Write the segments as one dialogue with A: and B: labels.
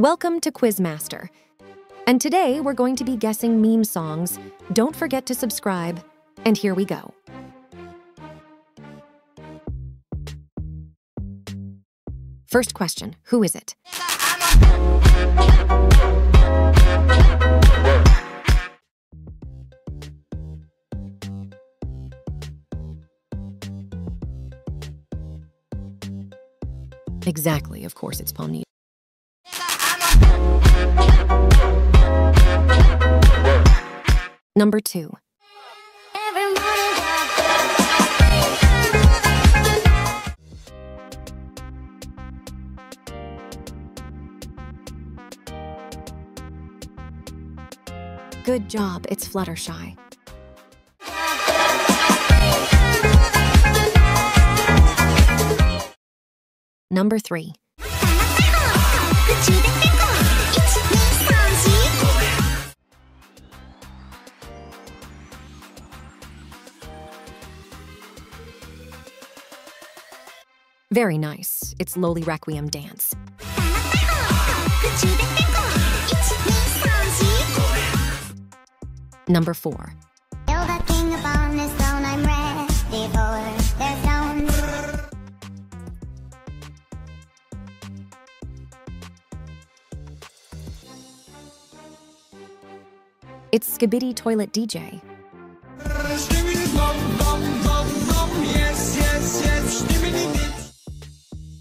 A: Welcome to Quizmaster. And today we're going to be guessing meme songs. Don't forget to subscribe. And here we go. First question Who is it? Exactly, of course, it's Pomni Number two. Good job, it's Fluttershy. Number three. Very nice. It's Loli Requiem Dance. Number four. It's Skibidi Toilet DJ.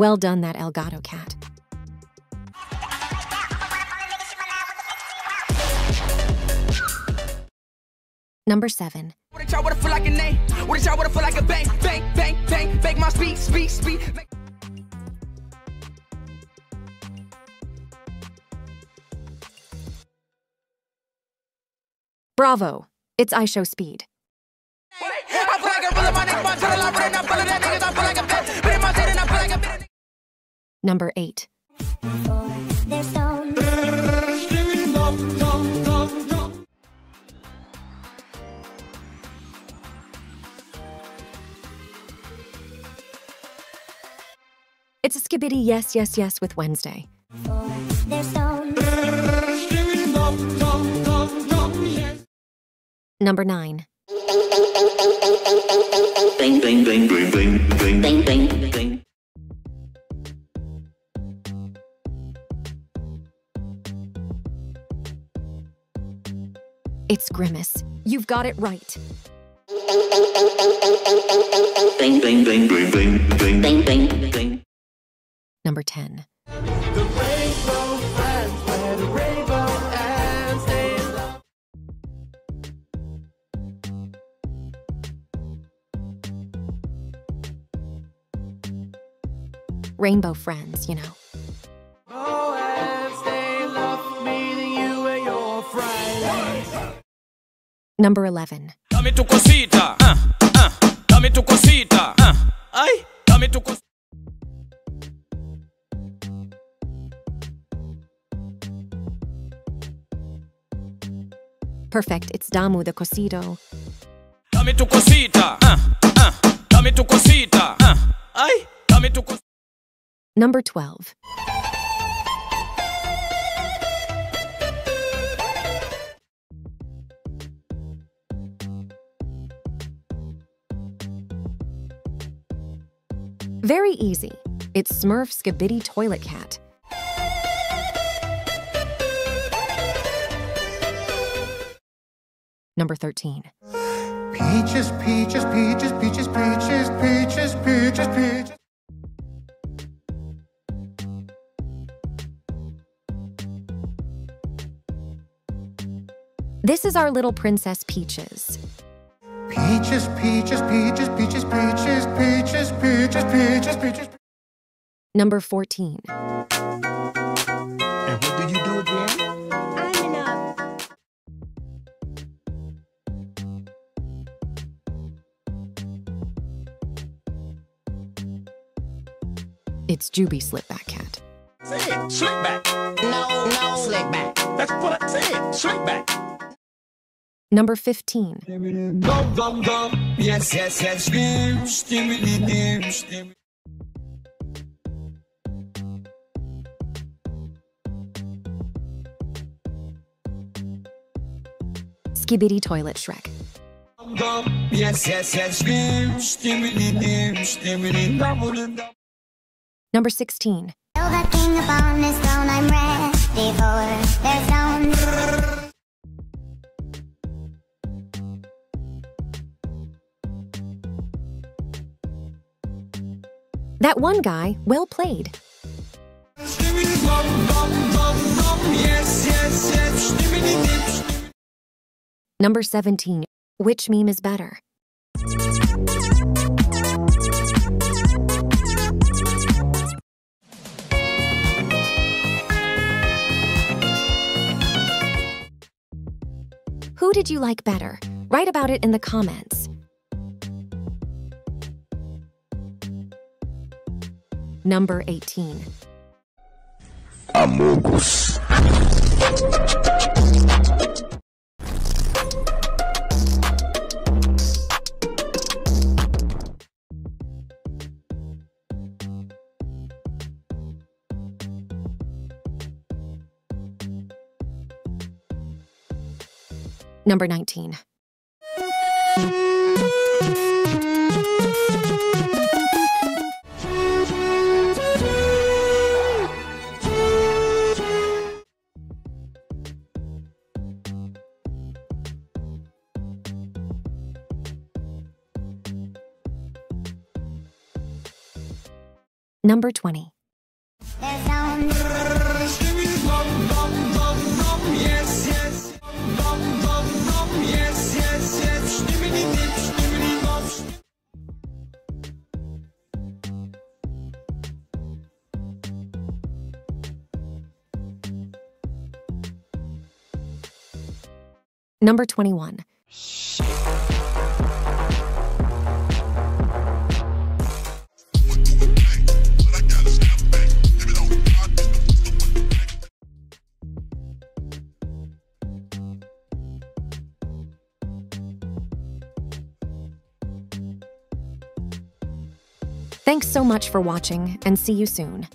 A: Well done, that Elgato cat. Number seven. Bravo! It's IShowSpeed. Number 8. It's a skibidi yes, yes, yes with Wednesday. Number 9. It's Grimace. You've got it right. Number 10. Rainbow friends, you know. Tu cosita. Perfect, it's Dame tu Cosita. Dame tu cosita. Uh, uh. Dame tu cosita. Uh. Ay, dame tu cosita. Number 12. Very easy. It's Smurf Skibidi Toilet Cat. Number 13. Peaches, peaches, peaches, peaches, peaches, peaches, peaches, peaches. This is our little princess Peaches. Peaches, peaches, peaches, peaches, peaches, peaches, peaches, peaches, peaches. Number 14.
B: And what did you do again?
A: It's Juby Slipback Cat.
B: Say it, slipback.
C: No, no, slipback.
B: That's what I said, slipback.
A: Number 15.
D: Gum, gum, gum. Yes, yes, yes. Stim, stimmy, dim, stim.
A: Skibidi Toilet Shrek. Number 16. That one guy, well played. Number 17. Which meme is better? Who did you like better? Write about it in the comments. Number 18.
B: Amogus.
A: Number 19.
D: Stimmy, gum.
A: Number 21. Thanks so much for watching and see you soon.